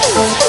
Woo!